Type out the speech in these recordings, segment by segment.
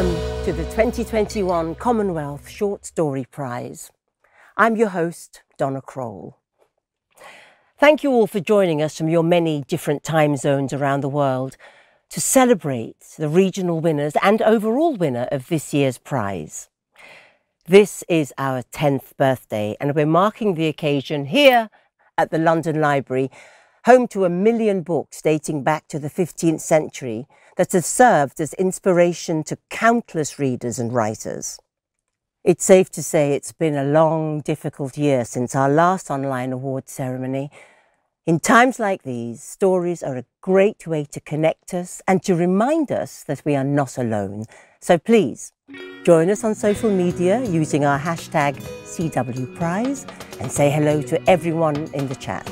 Welcome to the 2021 Commonwealth Short Story Prize. I'm your host, Donna Kroll. Thank you all for joining us from your many different time zones around the world to celebrate the regional winners and overall winner of this year's prize. This is our 10th birthday, and we're marking the occasion here at the London Library, home to a million books dating back to the 15th century that have served as inspiration to countless readers and writers. It's safe to say it's been a long, difficult year since our last online award ceremony. In times like these, stories are a great way to connect us and to remind us that we are not alone. So please, join us on social media using our hashtag CWPrize and say hello to everyone in the chat.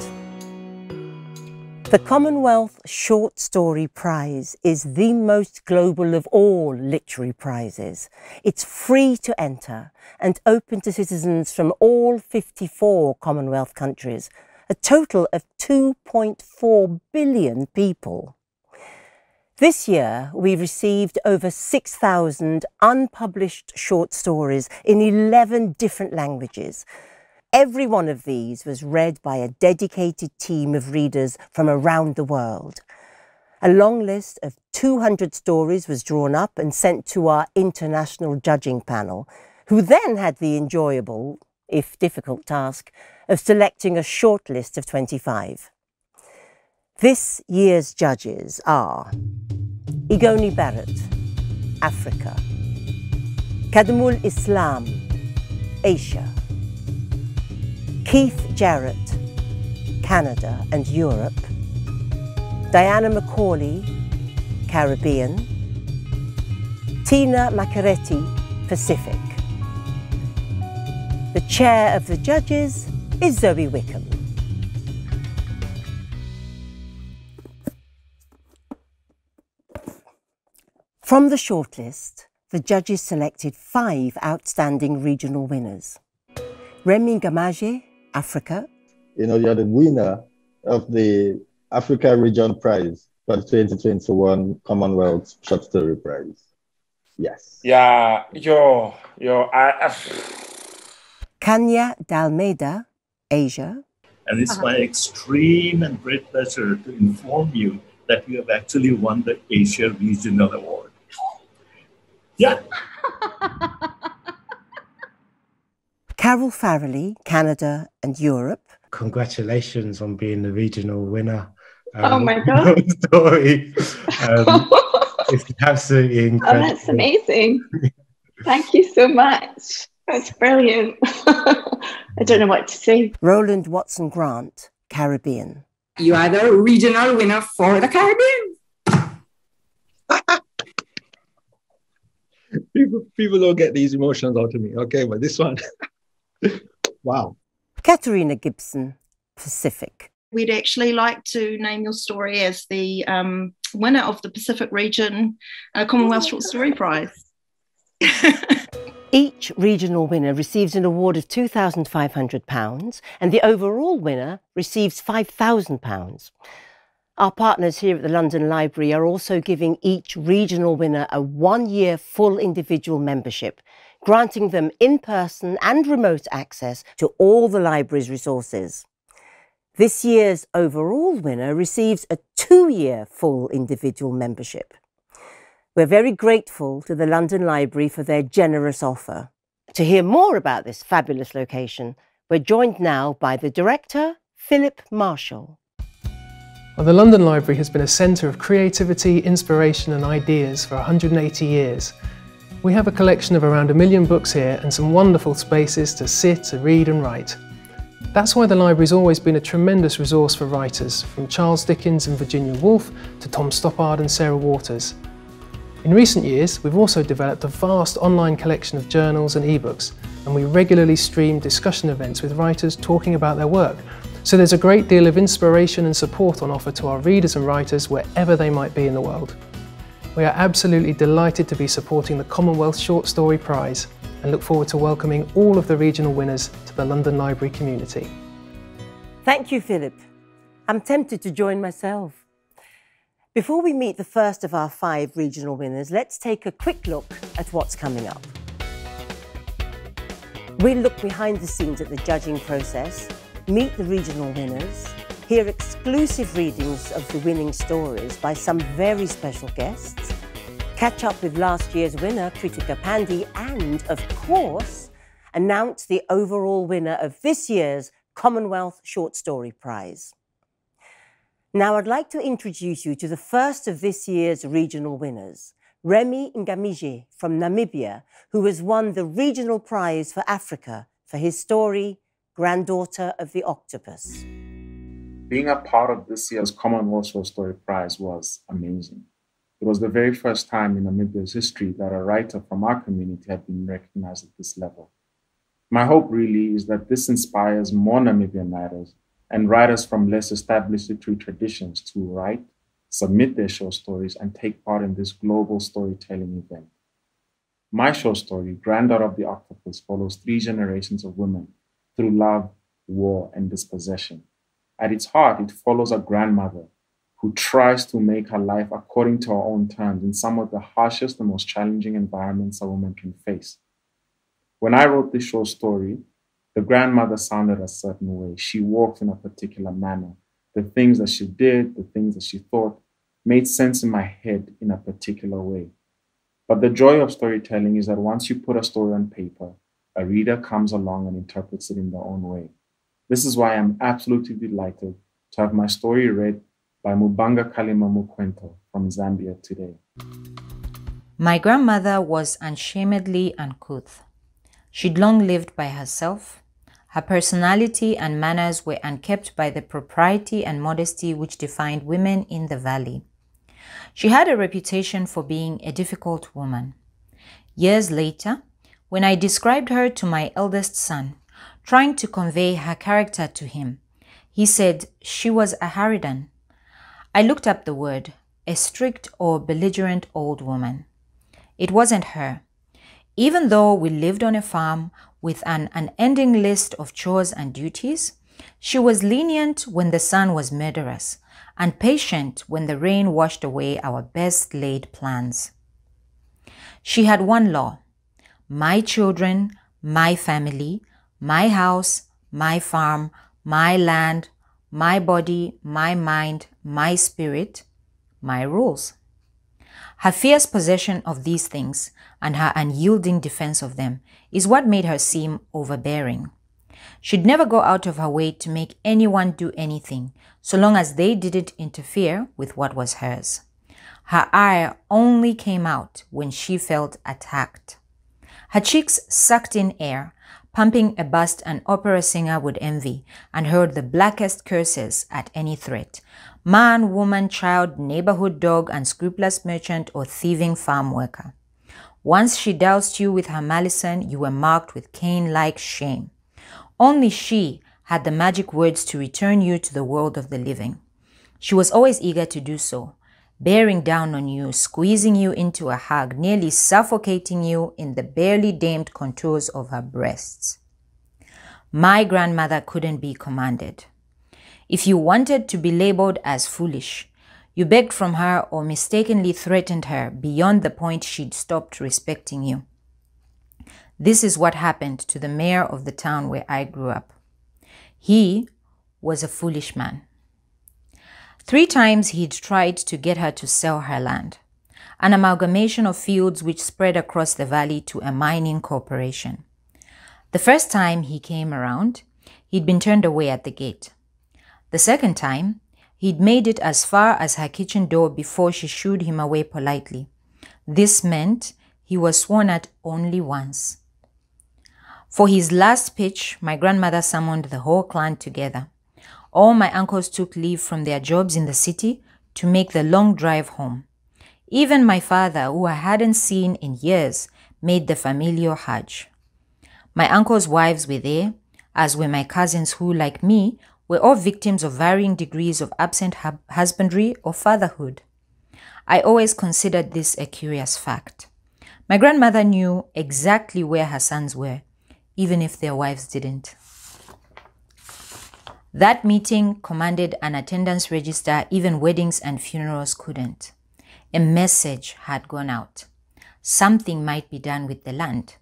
The Commonwealth Short Story Prize is the most global of all literary prizes. It's free to enter and open to citizens from all 54 Commonwealth countries, a total of 2.4 billion people. This year, we received over 6,000 unpublished short stories in 11 different languages, Every one of these was read by a dedicated team of readers from around the world. A long list of 200 stories was drawn up and sent to our international judging panel, who then had the enjoyable, if difficult, task of selecting a short list of 25. This year's judges are Igoni Barrett, Africa, Khademul Islam, Asia, Keith Jarrett, Canada and Europe, Diana McCaulay, Caribbean, Tina Makereti, Pacific. The chair of the judges is Zoe Wicomb. From the shortlist, the judges selected five outstanding regional winners. Remy Ngamije, Africa. You know, you're the winner of the Africa Region Prize for the 2021 Commonwealth Short Story Prize. Yes. Yeah, yo, yo, I, I... Kanya D'Almeida, Asia. And it's my extreme and great pleasure to inform you that you have actually won the Asia Regional Award. Yeah. Carol Farrelly, Canada and Europe. Congratulations on being the regional winner. Um, oh my God. Story. Um, it's absolutely incredible. Oh, that's amazing. Thank you so much. That's brilliant. I don't know what to say. Roland Watson Grant, Caribbean. You are the regional winner for the Caribbean. people, people don't get these emotions out of me. Okay, but this one. Wow. Katerina Gibson, Pacific. We'd actually like to name your story as the um, winner of the Pacific Region uh, Commonwealth Short Story Prize. Each regional winner receives an award of £2,500 and the overall winner receives £5,000. Our partners here at the London Library are also giving each regional winner a one year full individual membership granting them in-person and remote access to all the library's resources. This year's overall winner receives a two-year full individual membership. We're very grateful to the London Library for their generous offer. To hear more about this fabulous location, we're joined now by the director, Philip Marshall. Well, the London Library has been a centre of creativity, inspiration and ideas for 180 years, we have a collection of around a million books here and some wonderful spaces to sit, to read and write. That's why the library's always been a tremendous resource for writers, from Charles Dickens and Virginia Woolf to Tom Stoppard and Sarah Waters. In recent years, we've also developed a vast online collection of journals and ebooks, and we regularly stream discussion events with writers talking about their work. So there's a great deal of inspiration and support on offer to our readers and writers wherever they might be in the world. We are absolutely delighted to be supporting the Commonwealth Short Story Prize and look forward to welcoming all of the regional winners to the London Library community. Thank you, Philip. I'm tempted to join myself. Before we meet the first of our five regional winners, let's take a quick look at what's coming up. We'll look behind the scenes at the judging process, meet the regional winners, hear exclusive readings of the winning stories by some very special guests, catch up with last year's winner, Kritika Pandey, and, of course, announce the overall winner of this year's Commonwealth Short Story Prize. Now, I'd like to introduce you to the first of this year's regional winners, Remy Ngamije from Namibia, who has won the Regional Prize for Africa for his story, Granddaughter of the Octopus. Being a part of this year's Commonwealth Short Story Prize was amazing. It was the very first time in Namibia's history that a writer from our community had been recognized at this level. My hope really is that this inspires more Namibian writers and writers from less established literary traditions to write, submit their short stories, and take part in this global storytelling event. My short story, Granddaughter of the Octopus, follows three generations of women through love, war, and dispossession. At its heart, it follows a grandmother who tries to make her life according to her own terms in some of the harshest and most challenging environments a woman can face. When I wrote this short story, the grandmother sounded a certain way. She walked in a particular manner. The things that she did, the things that she thought, made sense in my head in a particular way. But the joy of storytelling is that once you put a story on paper, a reader comes along and interprets it in their own way. This is why I'm absolutely delighted to have my story read by Mubanga Kalimamukwento from Zambia today. My grandmother was unashamedly uncouth. She'd long lived by herself. Her personality and manners were unkept by the propriety and modesty which defined women in the valley. She had a reputation for being a difficult woman. Years later, when I described her to my eldest son, trying to convey her character to him, he said she was a harridan. I looked up the word, a strict or belligerent old woman. It wasn't her. Even though we lived on a farm with an unending list of chores and duties, she was lenient when the sun was murderous and patient when the rain washed away our best laid plans. She had one law my children, my family, my house, my farm, my land, my body, my mind, my spirit, my rules. Her fierce possession of these things and her unyielding defense of them is what made her seem overbearing. She'd never go out of her way to make anyone do anything, so long as they didn't interfere with what was hers. Her ire only came out when she felt attacked. Her cheeks sucked in air, pumping a bust an opera singer would envy, and heard the blackest curses at any threat, man, woman, child, neighborhood dog, unscrupulous merchant, or thieving farm worker. Once she doused you with her malison, you were marked with Cain like shame. Only she had the magic words to return you to the world of the living. She was always eager to do so, bearing down on you, squeezing you into a hug, nearly suffocating you in the barely damed contours of her breasts. My grandmother couldn't be commanded. If you wanted to be labeled as foolish, you begged from her or mistakenly threatened her beyond the point she'd stopped respecting you. This is what happened to the mayor of the town where I grew up. He was a foolish man. Three times he'd tried to get her to sell her land, an amalgamation of fields which spread across the valley to a mining corporation. The first time he came around, he'd been turned away at the gate. The second time, he'd made it as far as her kitchen door before she shooed him away politely. This meant he was sworn at only once. For his last pitch, my grandmother summoned the whole clan together. All my uncles took leave from their jobs in the city to make the long drive home. Even my father, who I hadn't seen in years, made the familiar Hajj. My uncles' wives were there, as were my cousins who, like me, were all victims of varying degrees of absent husbandry or fatherhood. I always considered this a curious fact. My grandmother knew exactly where her sons were, even if their wives didn't. That meeting commanded an attendance register even weddings and funerals couldn't. A message had gone out. Something might be done with the land.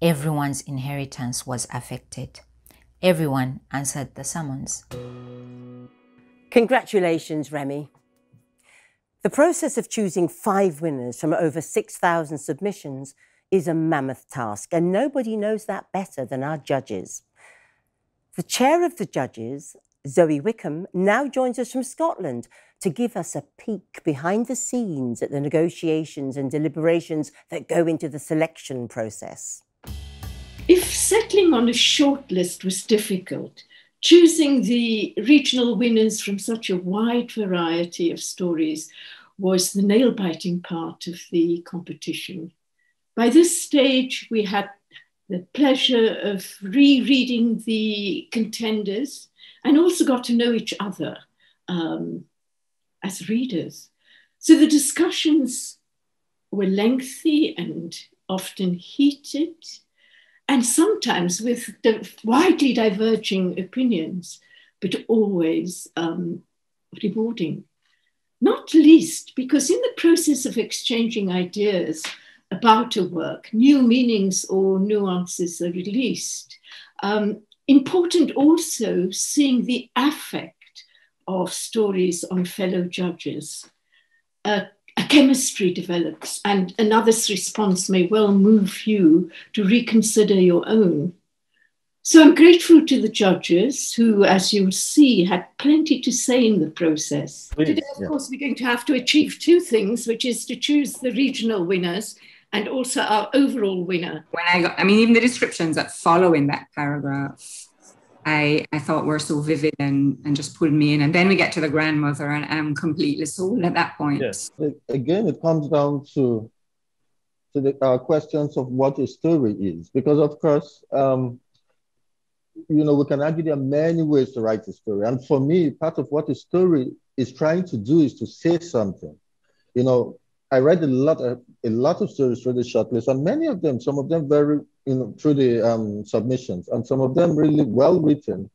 Everyone's inheritance was affected. Everyone answered the summons. Congratulations, Remy. The process of choosing five winners from over 6,000 submissions is a mammoth task, and nobody knows that better than our judges. The chair of the judges, Zoe Wicomb, now joins us from Scotland to give us a peek behind the scenes at the negotiations and deliberations that go into the selection process. If settling on a shortlist was difficult, choosing the regional winners from such a wide variety of stories was the nail biting part of the competition. By this stage, we had the pleasure of rereading the contenders and also got to know each other um, as readers. So the discussions were lengthy and often heated, and sometimes with widely diverging opinions, but always um, rewarding. Not least because in the process of exchanging ideas about a work, new meanings or nuances are released. Um, important also seeing the affect of stories on fellow judges. Uh, a chemistry develops, and another's response may well move you to reconsider your own. So I'm grateful to the judges who, as you'll see, had plenty to say in the process. Please, Today, of yeah. course, we're going to have to achieve two things, which is to choose the regional winners and also our overall winner. When I got, I mean, even the descriptions that follow in that paragraph I, I thought were so vivid and, and just pulled me in. And then we get to the grandmother, and I'm completely sold at that point. Yes. Again, it comes down to to the uh, questions of what a story is, because of course, um, you know, we can argue there are many ways to write a story, and for me, part of what a story is trying to do is to say something. You know, I read a lot of a lot of stories through the shortlist, and many of them, some of them very you know, through the um, submissions, and some of them really well written,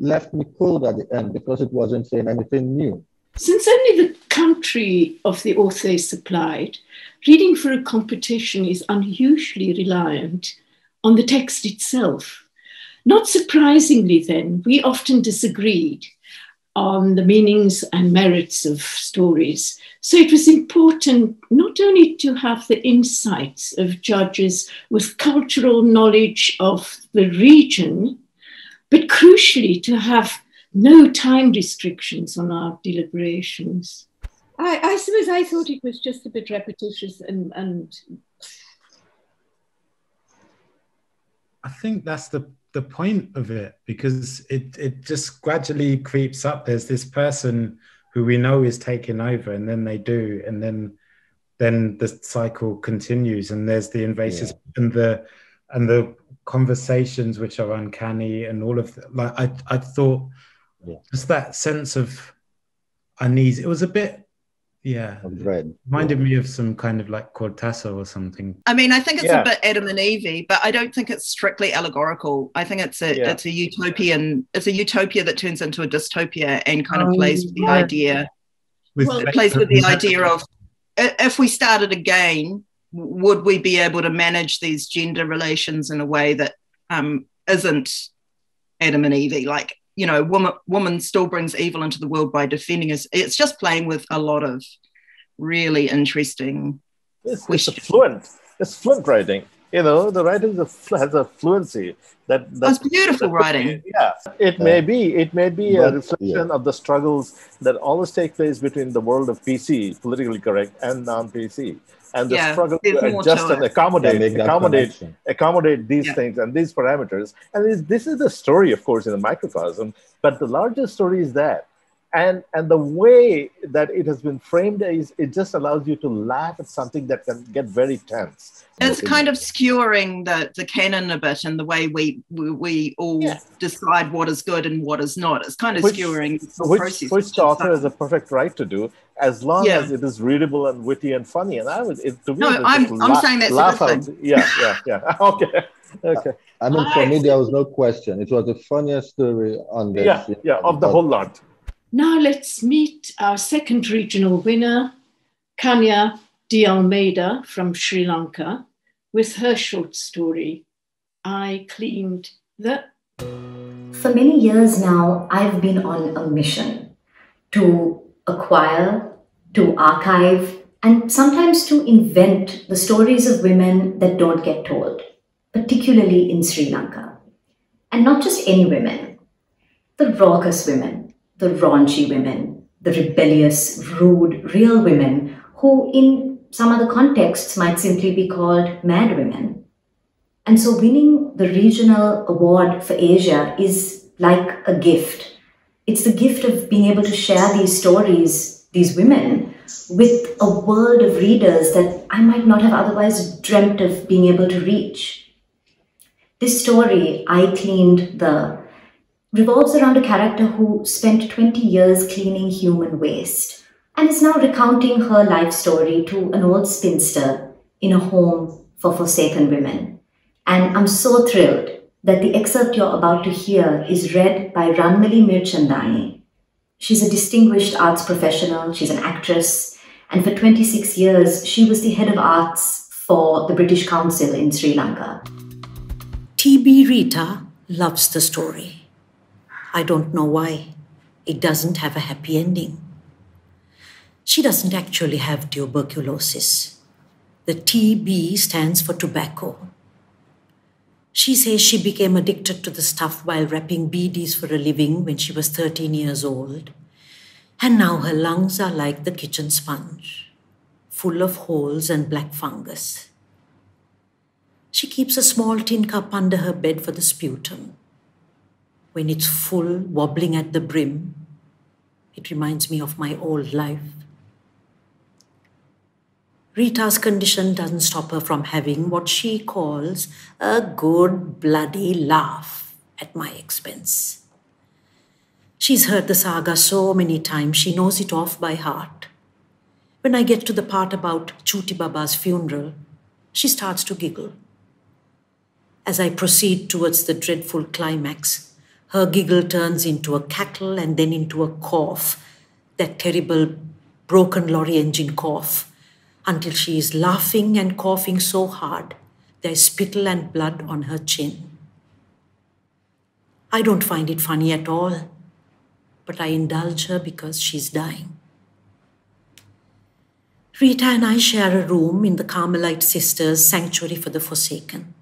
left me cold at the end because it wasn't saying anything new. Since only the country of the author is supplied, reading for a competition is unusually reliant on the text itself. Not surprisingly, then, we often disagreed on the meanings and merits of stories. So it was important not only to have the insights of judges with cultural knowledge of the region, but crucially to have no time restrictions on our deliberations. I, I suppose I thought it was just a bit repetitious and, and I think that's the the point of it because it it just gradually creeps up. There's this person who we know is taking over, and then they do, and then then the cycle continues, and there's the invasive yeah. and the and the conversations which are uncanny, and all of the, like I I thought yeah. just that sense of uneasy. It was a bit yeah dread reminded yeah. me of some kind of like cortázar or something i mean i think it's yeah. a bit adam and eve but i don't think it's strictly allegorical i think it's a yeah. it's a utopian it's a utopia that turns into a dystopia and kind of oh, plays with the idea with well, it plays with the idea of if we started again would we be able to manage these gender relations in a way that um, isn't adam and eve like you know, woman woman still brings evil into the world by defending us. It's just playing with a lot of really interesting. It's, it's fluent. It's fluent writing. You know, the writing has a fluency that. That's beautiful that, writing. Yeah, it may be. It may be but, a reflection yeah. of the struggles that always take place between the world of PC, politically correct, and non-PC and the yeah, struggle to adjust and accommodate accommodate accommodate these yeah. things and these parameters. And this is the story of course in the microcosm but the larger story is that and and the way that it has been framed is it just allows you to laugh at something that can get very tense it's kind of skewering the the canon a bit and the way we we, we all yeah. decide what is good and what is not it's kind of which, skewering the which, process which the author has a perfect right to do as long yeah. as it is readable and witty and funny and i would it, to me no i'm, I'm la- saying that's laugh out. yeah yeah yeah okay okay. I mean, for me, there was no question. It was the funniest story on this. Yeah, yeah, of the whole lot. Now let's meet our second regional winner, Kanya D'Almeida from Sri Lanka, with her short story, I Cleaned the. For many years now, I've been on a mission to acquire, to archive, and sometimes to invent the stories of women that don't get told, particularly in Sri Lanka. And not just any women, the raucous women, the raunchy women, the rebellious, rude, real women who, in some other contexts, might simply be called mad women. And so, winning the regional award for Asia is like a gift. It's the gift of being able to share these stories, these women, with a world of readers that I might not have otherwise dreamt of being able to reach. This story, I Cleaned the, revolves around a character who spent 20 years cleaning human waste and is now recounting her life story to an old spinster in a home for forsaken women. And I'm so thrilled that the excerpt you're about to hear is read by Ranmali Mirchandani, She's a distinguished arts professional, she's an actress, and for 26 years, she was the head of arts for the British Council in Sri Lanka. TB Rita loves the story. I don't know why. It doesn't have a happy ending. She doesn't actually have tuberculosis. The TB stands for tobacco. She says she became addicted to the stuff while wrapping beedies for a living when she was 13 years old. And now her lungs are like the kitchen sponge, full of holes and black fungus. She keeps a small tin cup under her bed for the sputum. When it's full, wobbling at the brim, it reminds me of my old life. Rita's condition doesn't stop her from having what she calls a good bloody laugh at my expense. She's heard the saga so many times, she knows it off by heart. When I get to the part about Chuti Baba's funeral, she starts to giggle. As I proceed towards the dreadful climax, her giggle turns into a cackle and then into a cough, that terrible broken lorry engine cough until she is laughing and coughing so hard there's spittle and blood on her chin. I don't find it funny at all, but I indulge her because she's dying. Rita and I share a room in the Carmelite Sisters' Sanctuary for the Forsaken.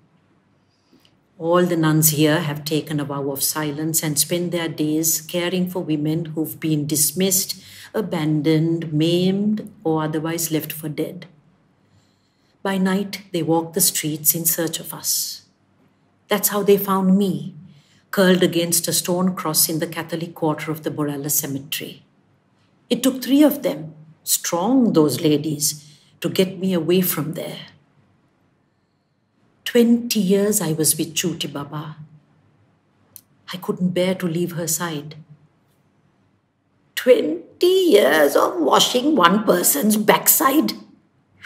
All the nuns here have taken a vow of silence and spend their days caring for women who've been dismissed abandoned, maimed, or otherwise left for dead. By night, they walk the streets in search of us. That's how they found me, curled against a stone cross in the Catholic quarter of the Borella Cemetery. It took three of them, strong those ladies, to get me away from there. Twenty years I was with Chuti Baba. I couldn't bear to leave her side. 20 years of washing one person's backside?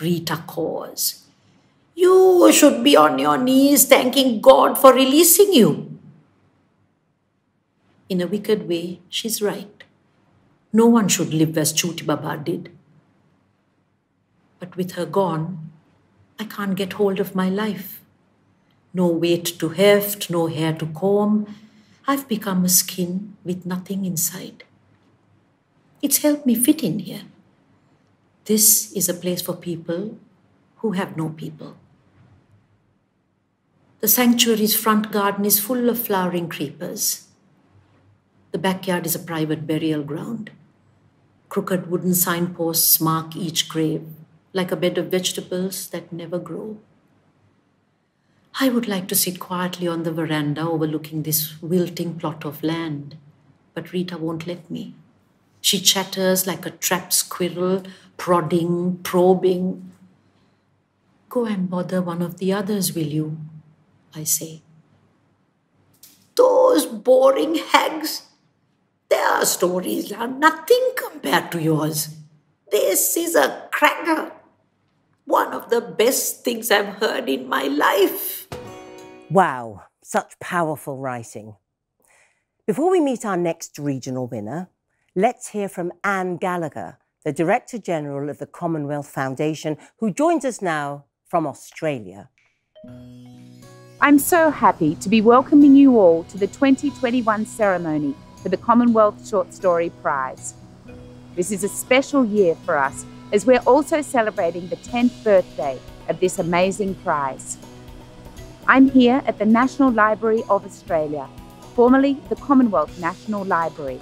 Rita caws. You should be on your knees thanking God for releasing you. In a wicked way, she's right. No one should live as Chuti Baba did. But with her gone, I can't get hold of my life. No weight to heft, no hair to comb. I've become a skin with nothing inside. It's helped me fit in here. This is a place for people who have no people. The sanctuary's front garden is full of flowering creepers. The backyard is a private burial ground. Crooked wooden signposts mark each grave, like a bed of vegetables that never grow. I would like to sit quietly on the veranda overlooking this wilting plot of land, but Rita won't let me. She chatters like a trapped squirrel, prodding, probing. Go and bother one of the others, will you? I say. Those boring hags. Their stories are nothing compared to yours. This is a cracker. One of the best things I've heard in my life. Wow, such powerful writing. Before we meet our next regional winner, let's hear from Anne Gallagher, the Director General of the Commonwealth Foundation, who joins us now from Australia. I'm so happy to be welcoming you all to the 2021 ceremony for the Commonwealth Short Story Prize. This is a special year for us as we're also celebrating the 10th birthday of this amazing prize. I'm here at the National Library of Australia, formerly the Commonwealth National Library.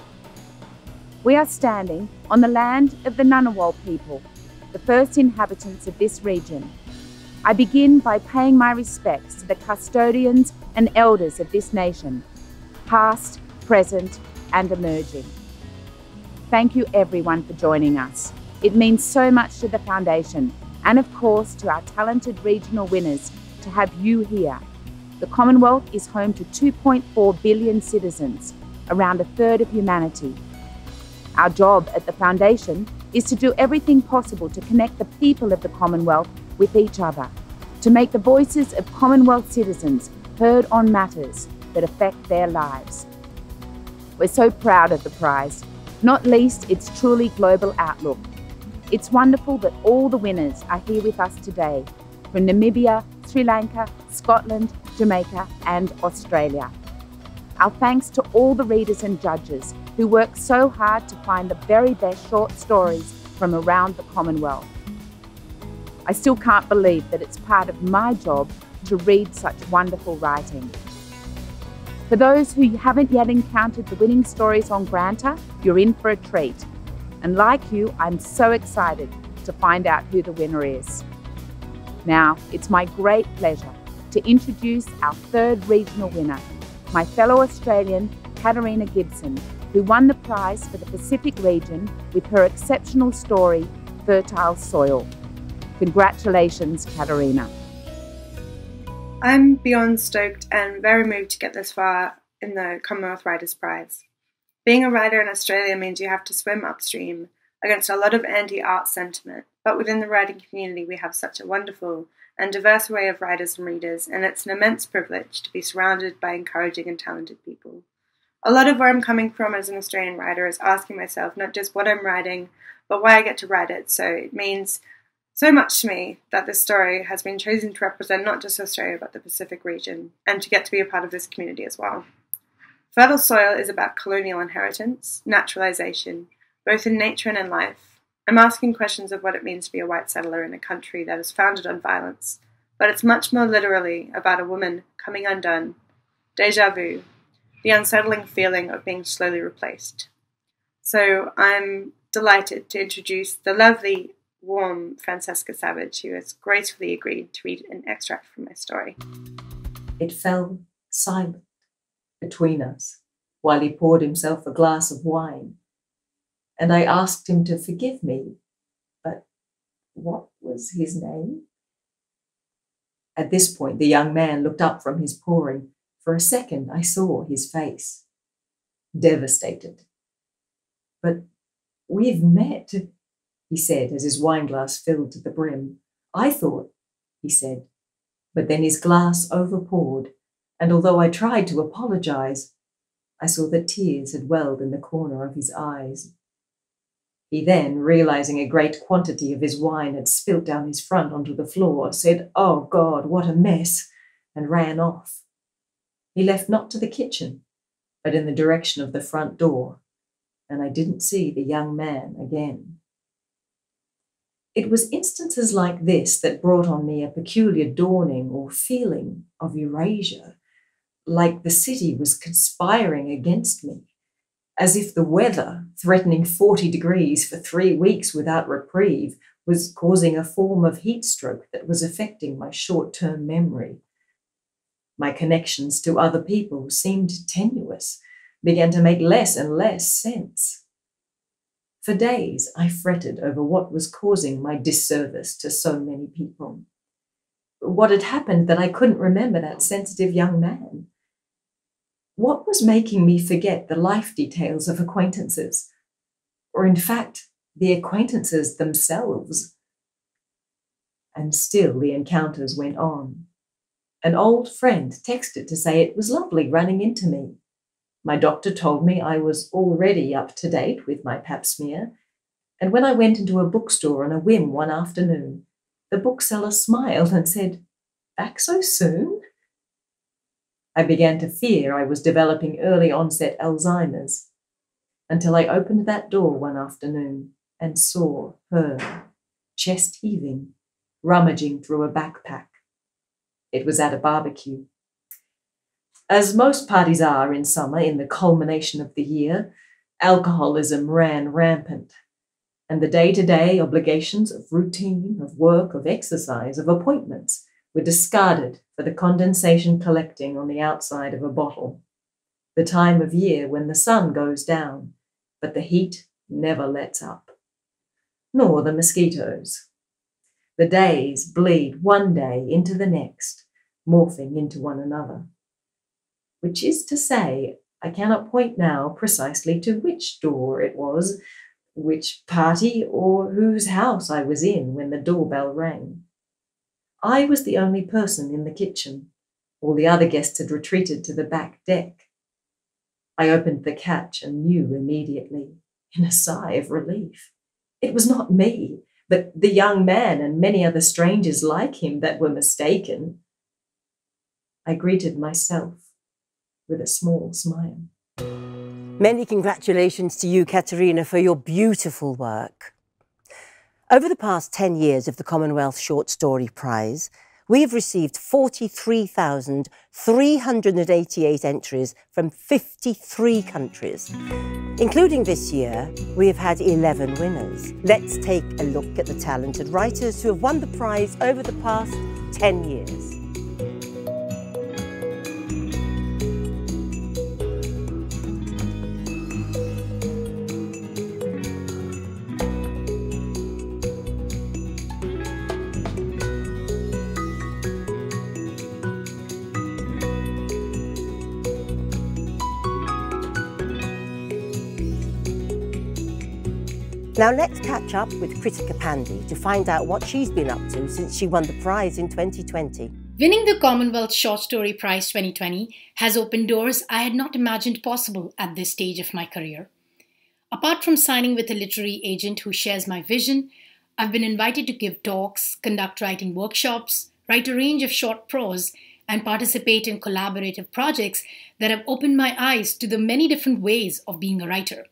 We are standing on the land of the Ngunnawal people, the first inhabitants of this region. I begin by paying my respects to the custodians and elders of this nation, past, present, and emerging. Thank you everyone for joining us. It means so much to the Foundation and of course to our talented regional winners to have you here. The Commonwealth is home to 2.4 billion citizens, around a third of humanity. Our job at the Foundation is to do everything possible to connect the people of the Commonwealth with each other, to make the voices of Commonwealth citizens heard on matters that affect their lives. We're so proud of the prize, not least its truly global outlook. It's wonderful that all the winners are here with us today from Namibia, Sri Lanka, Scotland, Jamaica, and Australia. Our thanks to all the readers and judges who work so hard to find the very best short stories from around the Commonwealth. I still can't believe that it's part of my job to read such wonderful writing. For those who haven't yet encountered the winning stories on Granta, you're in for a treat. And like you, I'm so excited to find out who the winner is. Now, it's my great pleasure to introduce our third regional winner, my fellow Australian, Katerina Gibson, who won the prize for the Pacific region with her exceptional story, Fertile Soil. Congratulations, Katerina. I'm beyond stoked and very moved to get this far in the Commonwealth Writers' Prize. Being a writer in Australia means you have to swim upstream against a lot of anti art sentiment, but within the writing community, we have such a wonderful and diverse array of writers and readers, and it's an immense privilege to be surrounded by encouraging and talented people. A lot of where I'm coming from as an Australian writer is asking myself not just what I'm writing, but why I get to write it. So it means so much to me that this story has been chosen to represent not just Australia but the Pacific region, and to get to be a part of this community as well. Fertile Soil is about colonial inheritance, naturalization, both in nature and in life, I'm asking questions of what it means to be a white settler in a country that is founded on violence, but it's much more literally about a woman coming undone, deja vu, the unsettling feeling of being slowly replaced. So I'm delighted to introduce the lovely, warm Francesca Savage, who has gracefully agreed to read an extract from my story. It fell silent between us while he poured himself a glass of wine and I asked him to forgive me. But what was his name? At this point, the young man looked up from his pouring. For a second, I saw his face. Devastated. But we've met, he said as his wineglass filled to the brim. I thought, he said. But then his glass overpoured, and although I tried to apologize, I saw that tears had welled in the corner of his eyes. He then, realizing a great quantity of his wine had spilt down his front onto the floor, said, Oh God, what a mess, and ran off. He left not to the kitchen, but in the direction of the front door, and I didn't see the young man again. It was instances like this that brought on me a peculiar dawning or feeling of erasure, like the city was conspiring against me as if the weather, threatening 40 degrees for three weeks without reprieve, was causing a form of heat stroke that was affecting my short term memory. My connections to other people seemed tenuous, began to make less and less sense. For days, I fretted over what was causing my disservice to so many people. What had happened that I couldn't remember that sensitive young man? What was making me forget the life details of acquaintances? Or, in fact, the acquaintances themselves? And still the encounters went on. An old friend texted to say it was lovely running into me. My doctor told me I was already up to date with my pap smear. And when I went into a bookstore on a whim one afternoon, the bookseller smiled and said, Back so soon? I began to fear I was developing early onset Alzheimer's until I opened that door one afternoon and saw her, chest heaving, rummaging through a backpack. It was at a barbecue. As most parties are in summer, in the culmination of the year, alcoholism ran rampant, and the day to day obligations of routine, of work, of exercise, of appointments were discarded for the condensation collecting on the outside of a bottle. The time of year when the sun goes down, but the heat never lets up. Nor the mosquitoes. The days bleed one day into the next, morphing into one another. Which is to say, I cannot point now precisely to which door it was, which party, or whose house I was in when the doorbell rang. I was the only person in the kitchen. All the other guests had retreated to the back deck. I opened the catch and knew immediately, in a sigh of relief. It was not me, but the young man and many other strangers like him that were mistaken. I greeted myself with a small smile. Many congratulations to you, Katerina, for your beautiful work. Over the past 10 years of the Commonwealth Short Story Prize, we have received 43,388 entries from 53 countries. Including this year, we have had 11 winners. Let's take a look at the talented writers who have won the prize over the past 10 years. Now let's catch up with Kritika Pandey to find out what she's been up to since she won the prize in 2020. Winning the Commonwealth Short Story Prize 2020 has opened doors I had not imagined possible at this stage of my career. Apart from signing with a literary agent who shares my vision, I've been invited to give talks, conduct writing workshops, write a range of short prose, and participate in collaborative projects that have opened my eyes to the many different ways of being a writer.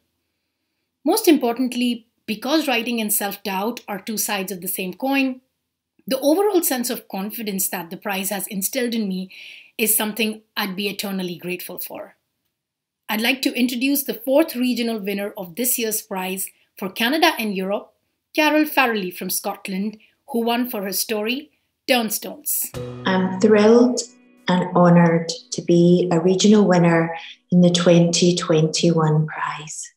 Most importantly, because writing and self doubt are two sides of the same coin, the overall sense of confidence that the prize has instilled in me is something I'd be eternally grateful for. I'd like to introduce the fourth regional winner of this year's prize for Canada and Europe, Carol Farrelly from Scotland, who won for her story, Turnstones. I'm thrilled and honoured to be a regional winner in the 2021 prize.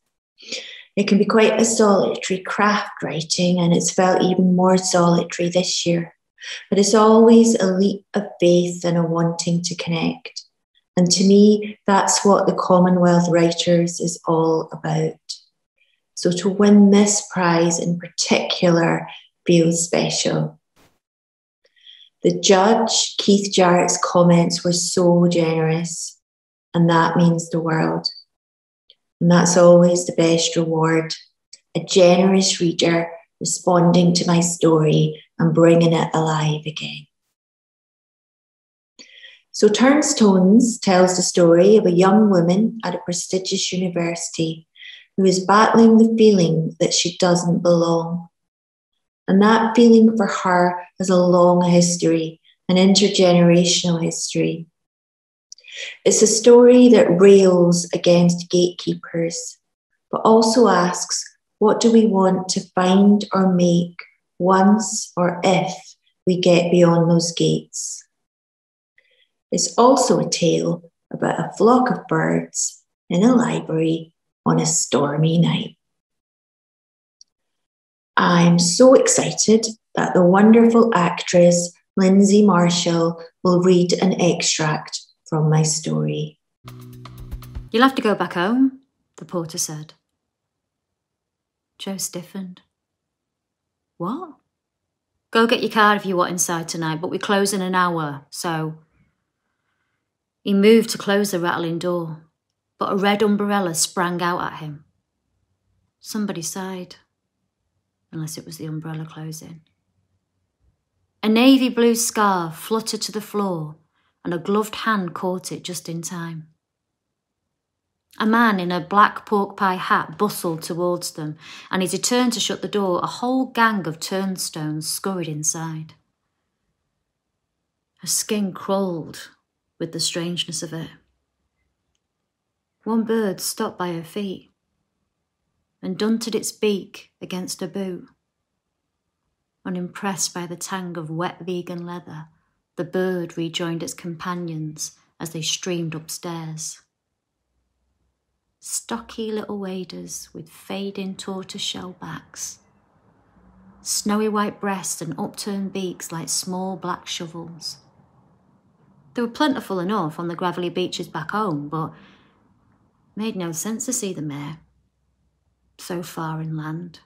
It can be quite a solitary craft writing, and it's felt even more solitary this year. But it's always a leap of faith and a wanting to connect. And to me, that's what the Commonwealth Writers is all about. So to win this prize in particular feels special. The judge, Keith Jarrett's comments were so generous, and that means the world. And that's always the best reward a generous reader responding to my story and bringing it alive again. So, Turnstones tells the story of a young woman at a prestigious university who is battling the feeling that she doesn't belong. And that feeling for her has a long history, an intergenerational history. It's a story that rails against gatekeepers, but also asks what do we want to find or make once or if we get beyond those gates? It's also a tale about a flock of birds in a library on a stormy night. I'm so excited that the wonderful actress Lindsay Marshall will read an extract from my story. You'll have to go back home, the porter said. Joe stiffened. What? Go get your car if you want inside tonight, but we close in an hour, so He moved to close the rattling door, but a red umbrella sprang out at him. Somebody sighed, unless it was the umbrella closing. A navy blue scarf fluttered to the floor, and a gloved hand caught it just in time. A man in a black pork pie hat bustled towards them, and as he turned to shut the door, a whole gang of turnstones scurried inside. Her skin crawled with the strangeness of it. One bird stopped by her feet and dunted its beak against a boot. Unimpressed by the tang of wet vegan leather, the bird rejoined its companions as they streamed upstairs. Stocky little waders with fading tortoiseshell backs, snowy white breasts and upturned beaks like small black shovels. They were plentiful enough on the gravelly beaches back home, but made no sense to see them here, so far inland,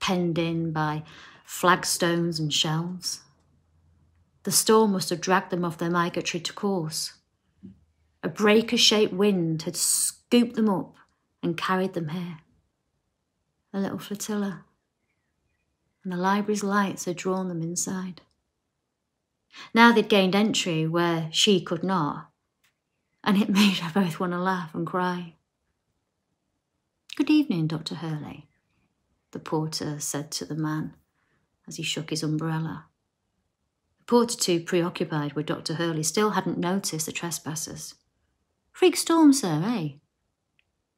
penned in by flagstones and shelves. The storm must have dragged them off their migratory course. A breaker shaped wind had scooped them up and carried them here. A little flotilla. And the library's lights had drawn them inside. Now they'd gained entry where she could not, and it made her both want to laugh and cry. Good evening, Dr. Hurley, the porter said to the man as he shook his umbrella. Porter, too preoccupied with Dr. Hurley, still hadn't noticed the trespassers. Freak storm, sir, eh?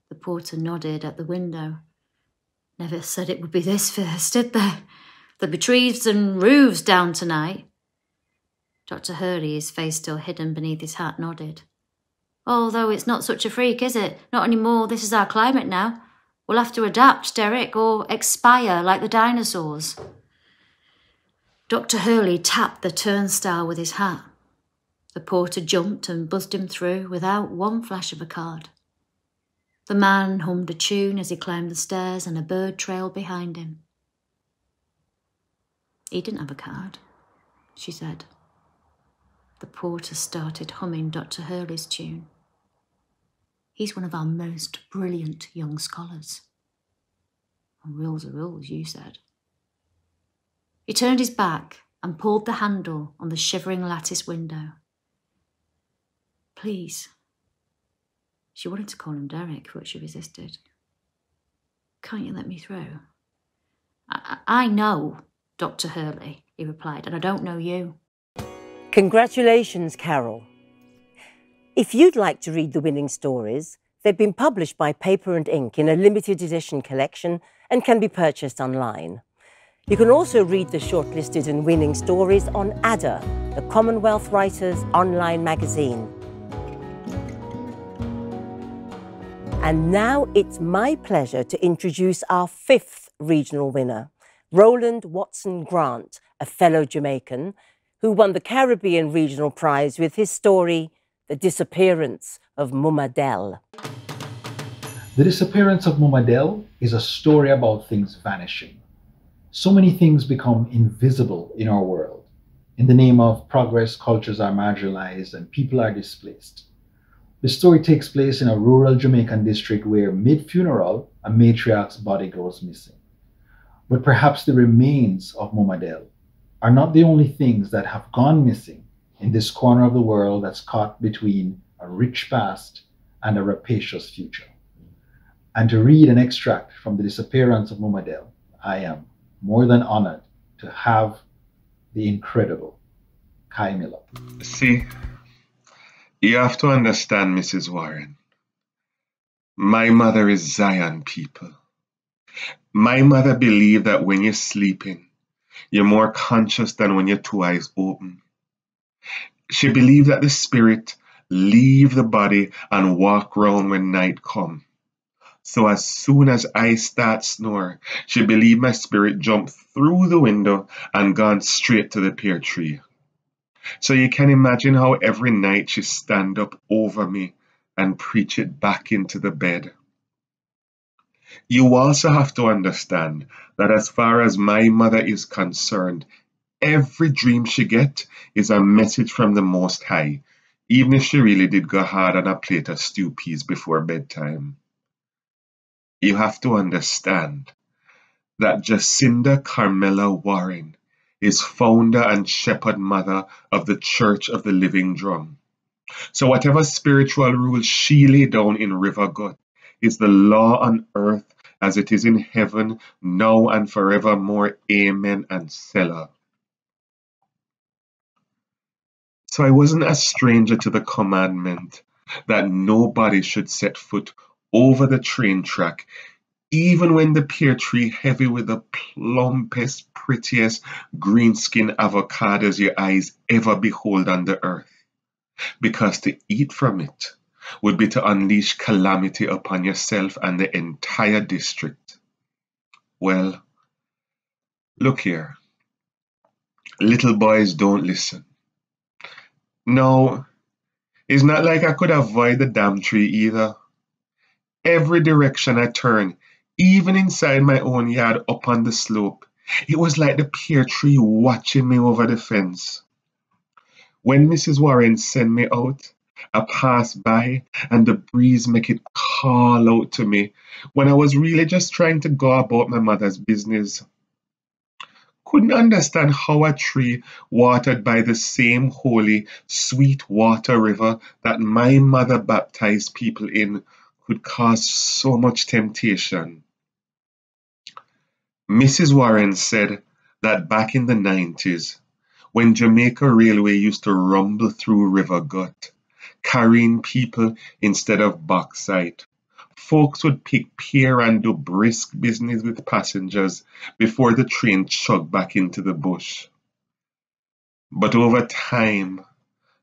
The porter nodded at the window. Never said it would be this fierce, did they? There'll be trees and roofs down tonight. Dr. Hurley, his face still hidden beneath his hat, nodded. Although it's not such a freak, is it? Not any more. This is our climate now. We'll have to adapt, Derek, or expire like the dinosaurs. Dr. Hurley tapped the turnstile with his hat. The porter jumped and buzzed him through without one flash of a card. The man hummed a tune as he climbed the stairs, and a bird trailed behind him. He didn't have a card, she said. The porter started humming Dr. Hurley's tune. He's one of our most brilliant young scholars. And rules are rules, you said. He turned his back and pulled the handle on the shivering lattice window. Please. She wanted to call him Derek, but she resisted. Can't you let me through? I, I know, Dr. Hurley, he replied, and I don't know you. Congratulations, Carol. If you'd like to read the winning stories, they've been published by Paper and Ink in a limited edition collection and can be purchased online. You can also read the shortlisted and winning stories on Adda, the Commonwealth Writers online magazine. And now it's my pleasure to introduce our fifth regional winner, Roland Watson Grant, a fellow Jamaican, who won the Caribbean Regional Prize with his story, The Disappearance of Mumma Dell. The Disappearance of Mumma Dell is a story about things vanishing. So many things become invisible in our world. In the name of progress, cultures are marginalized and people are displaced. The story takes place in a rural Jamaican district where, mid funeral, a matriarch's body goes missing. But perhaps the remains of Mumma Dell are not the only things that have gone missing in this corner of the world that's caught between a rich past and a rapacious future. And to read an extract from the disappearance of Mumadel, I am more than honored to have the incredible Kai Miller. See, you have to understand, Mrs. Warren. My mother is Zion people. My mother believed that when you're sleeping, you're more conscious than when your two eyes open. She believed that the spirit leave the body and walk round when night come. So as soon as I start snore, she believed my spirit jumped through the window and gone straight to the pear tree. So you can imagine how every night she stand up over me and preach it back into the bed. You also have to understand that as far as my mother is concerned, every dream she get is a message from the Most High. even if she really did go hard on a plate of stew peas before bedtime. You have to understand that Jacinda Carmela Warren is founder and shepherd mother of the Church of the Living Drum. So whatever spiritual rule she laid down in River Gut is the law on earth as it is in heaven, now and forevermore. Amen and Selah. So I wasn't a stranger to the commandment that nobody should set foot over the train track, even when the pear tree heavy with the plumpest, prettiest green skin avocados your eyes ever behold on the earth. Because to eat from it would be to unleash calamity upon yourself and the entire district. Well, look here. Little boys don't listen. No, it's not like I could avoid the damn tree either. Every direction I turned, even inside my own yard up on the slope, it was like the pear tree watching me over the fence. When Mrs. Warren sent me out, I passed by and the breeze make it call out to me when I was really just trying to go about my mother's business. Couldn't understand how a tree watered by the same holy, sweet water river that my mother baptized people in could cause so much temptation. Mrs. Warren said that back in the 90s, when Jamaica Railway used to rumble through River Gut, carrying people instead of bauxite. Folks would pick pear and do brisk business with passengers before the train chugged back into the bush. But over time,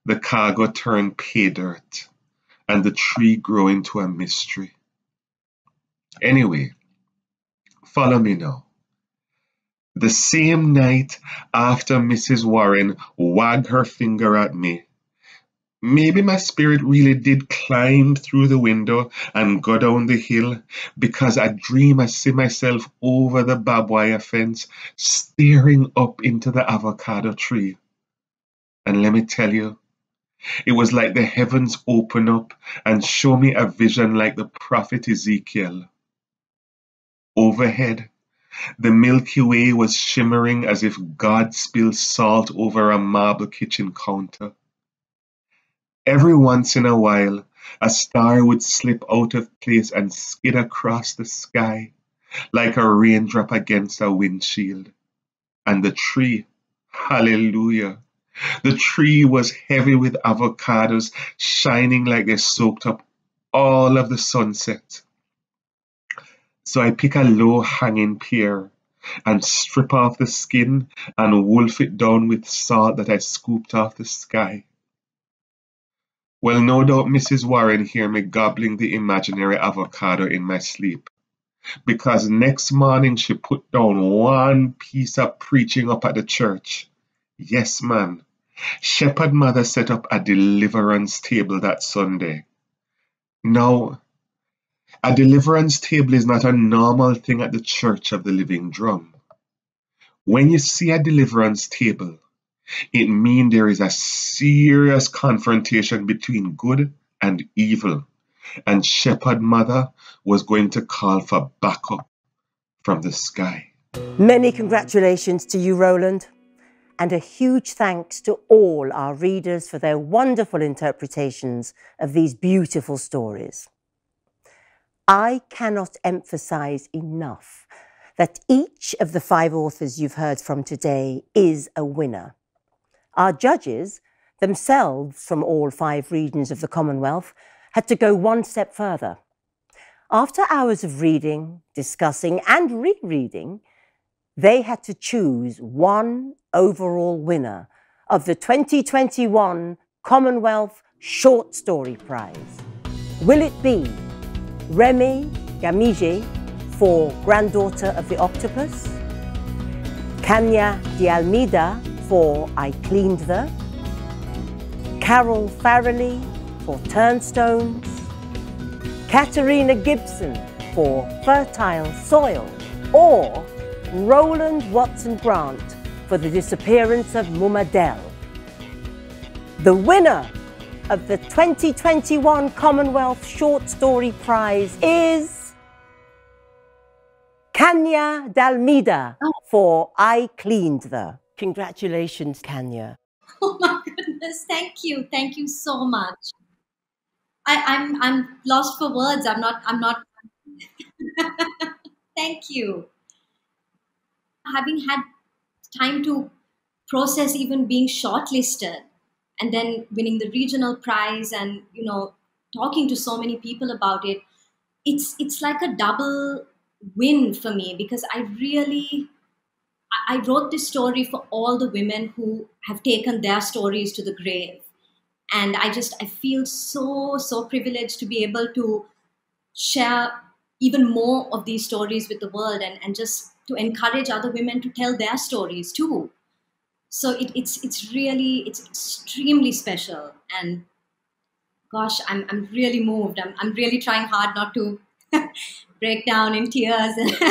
the cargo turned pay dirt and the tree grew into a mystery. Anyway, follow me now. The same night after Mrs. Warren wagged her finger at me, Maybe my spirit really did climb through the window and go down the hill because I dream I see myself over the barbed wire fence staring up into the avocado tree. And let me tell you, it was like the heavens open up and show me a vision like the prophet Ezekiel. Overhead, the Milky Way was shimmering as if God spilled salt over a marble kitchen counter. Every once in a while, a star would slip out of place and skid across the sky like a raindrop against a windshield. And the tree, hallelujah, the tree was heavy with avocados shining like they soaked up all of the sunset. So I pick a low hanging pear and strip off the skin and wolf it down with salt that I scooped off the sky. Well, no doubt Mrs. Warren hear me gobbling the imaginary avocado in my sleep. Because next morning she put down one piece of preaching up at the church. Yes, man. Shepherd Mother set up a deliverance table that Sunday. Now, a deliverance table is not a normal thing at the Church of the Living Drum. When you see a deliverance table, it means there is a serious confrontation between good and evil, and Shepherd Mother was going to call for backup from the sky. Many congratulations to you, Roland, and a huge thanks to all our readers for their wonderful interpretations of these beautiful stories. I cannot emphasize enough that each of the five authors you've heard from today is a winner. Our judges, themselves from all five regions of the Commonwealth, had to go one step further. After hours of reading, discussing, and rereading, they had to choose one overall winner of the 2021 Commonwealth Short Story Prize. Will it be Remy Ngamije for Granddaughter of the Octopus, Kanya D'Almeida for I Cleaned the, Carol Farrelly for Turnstones, Katerina Gibson for Fertile Soil, or Roland Watson Grant for The Disappearance of Mumma Dell. The winner of the 2021 Commonwealth Short Story Prize is Kanya D'Almeida oh. for I Cleaned the. Congratulations, Kanya. Oh my goodness, thank you. Thank you so much. I, I'm I'm lost for words. I'm not I'm not thank you. Having had time to process even being shortlisted and then winning the regional prize and you know talking to so many people about it it's it's like a double win for me because i really i wrote this story for all the women who have taken their stories to the grave. And i just i feel so so privileged to be able to share even more of these stories with the world and, and just to encourage other women to tell their stories too. So it, it's it's really it's extremely special. And gosh i'm, I'm really moved. I'm, I'm really trying hard not to break down in tears.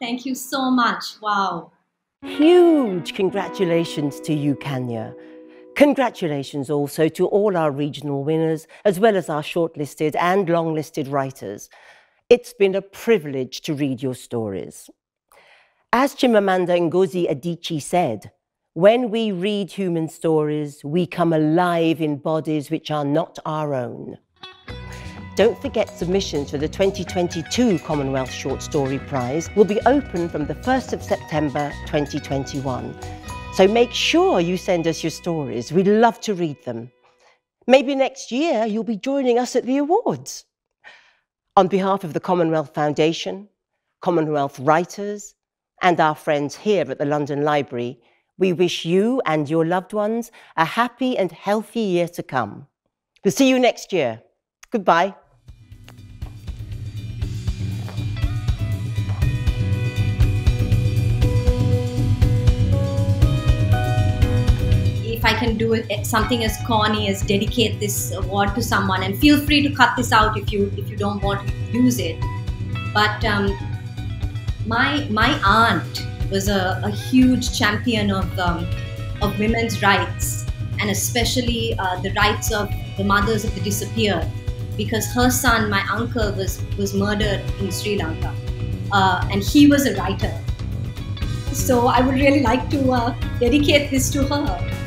Thank you so much. Wow. Huge congratulations to you kanya. Congratulations also to all our regional winners, as well as our shortlisted and longlisted writers. It's been a privilege to read your stories. As Chimamanda Ngozi Adichie said, when we read human stories, we come alive in bodies which are not our own. Don't forget submissions for the 2022 Commonwealth Short Story Prize will be open from the 1st of September 2021. So make sure you send us your stories. We'd love to read them. Maybe next year you'll be joining us at the awards. On behalf of the Commonwealth Foundation, Commonwealth Writers, and our friends here at the London Library, we wish you and your loved ones a happy and healthy year to come. We'll see you next year. Goodbye. Can do it, something as corny as dedicate this award to someone, and feel free to cut this out if you if you don't want to use it. But um, my my aunt was a, a huge champion of um, of women's rights. And especially uh, the rights of the mothers of the disappeared. Because her son my uncle was was murdered in Sri Lanka. Uh, and he was a writer. So I would really like to uh, dedicate this to her